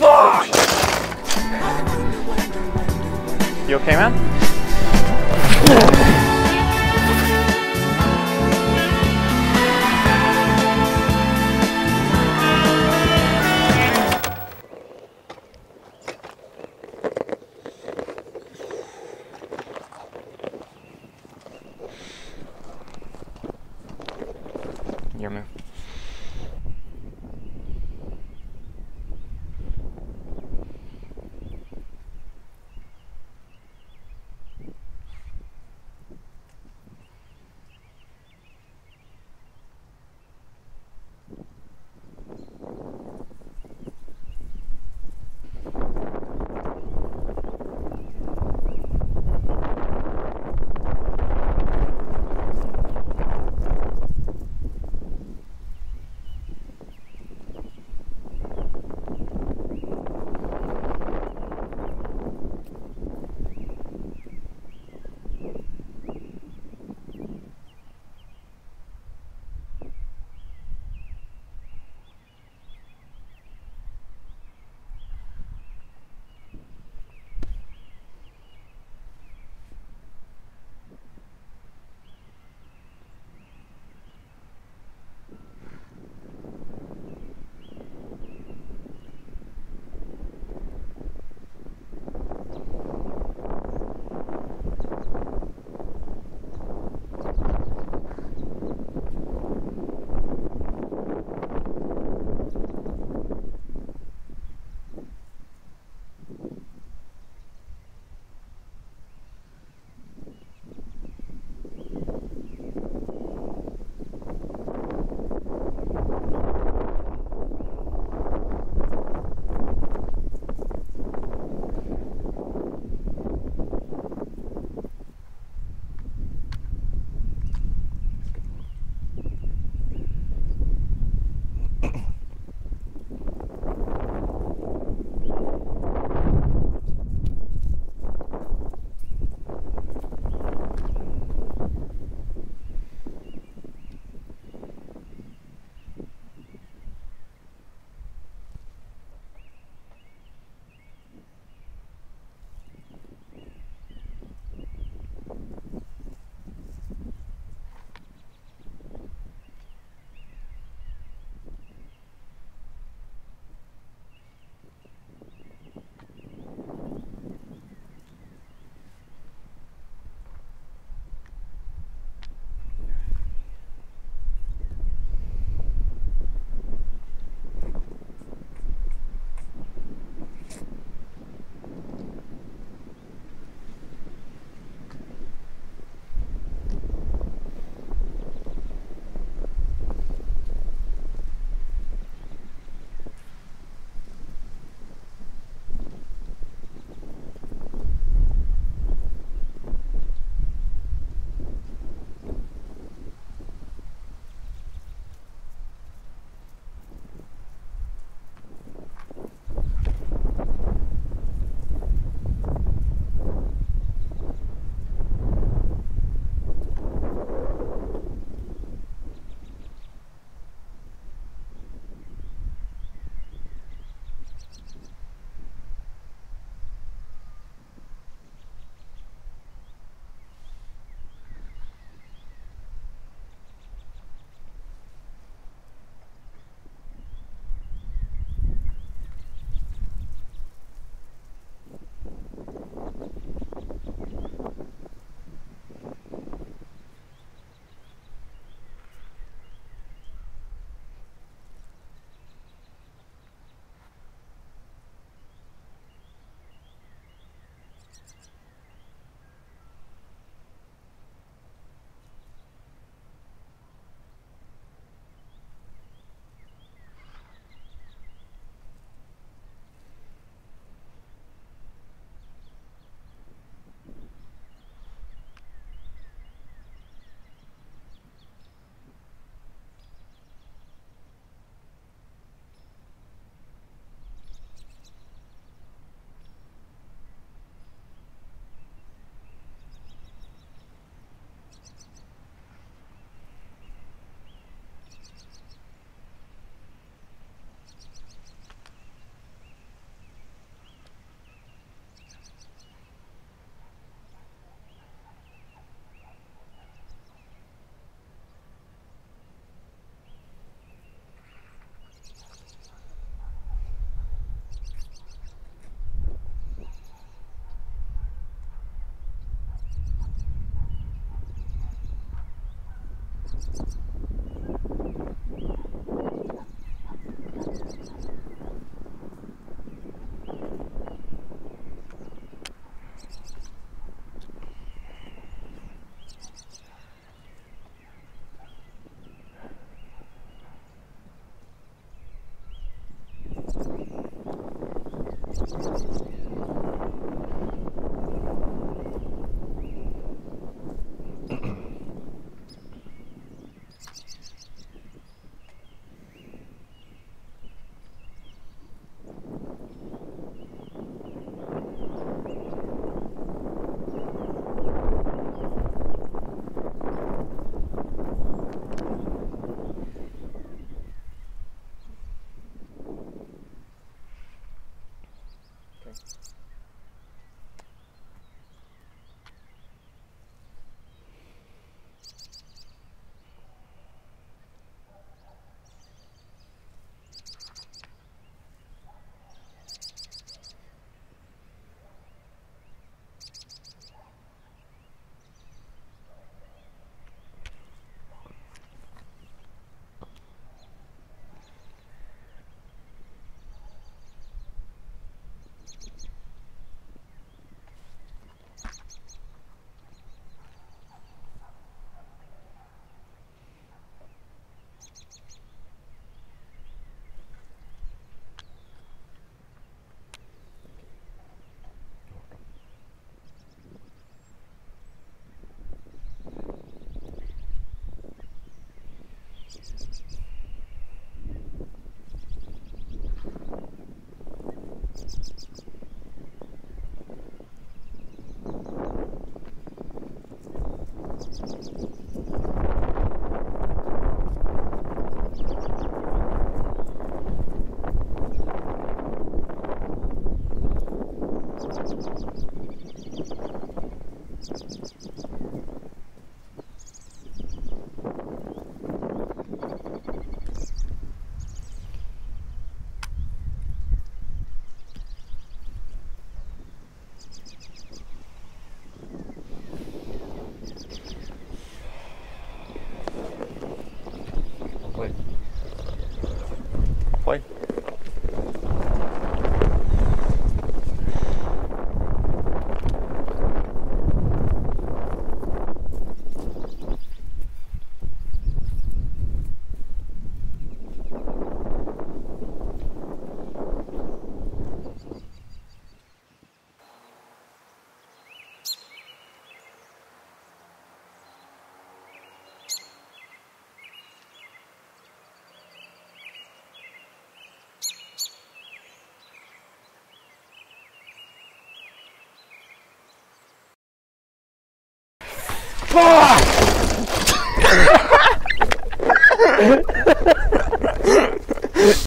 Fuck! You okay, man? Play. Play. Fuck!